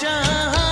चाहा